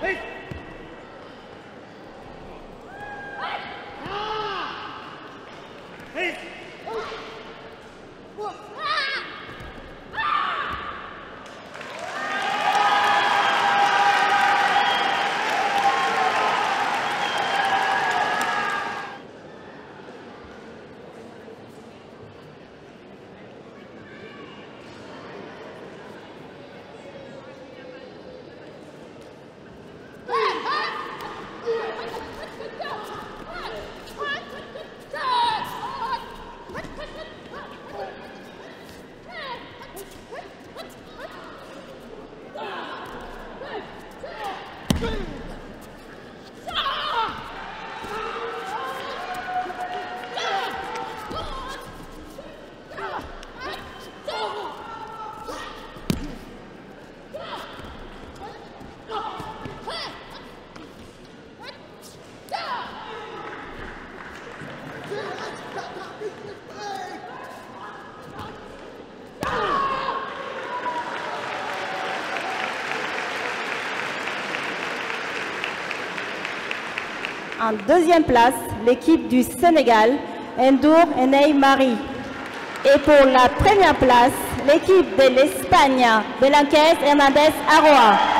Hey! Ah! En deuxième place, l'équipe du Sénégal, Endur Enei Marie. Et pour la première place, l'équipe de l'Espagne, Belanquez Hernandez Aroa.